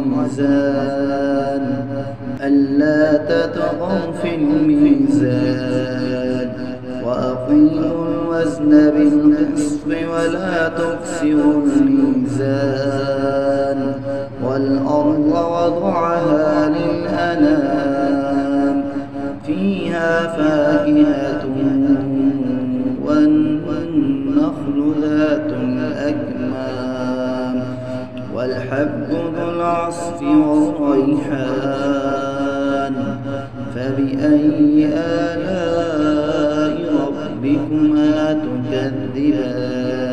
الميزان ألا تطغوا في الميزان وأقيموا الوزن بالقسط ولا تخسروا الميزان والأرض وضعها للأنام فيها فاكهة والحب ذو العصف والريحان فبأي آلاء ربكما تكذبان؟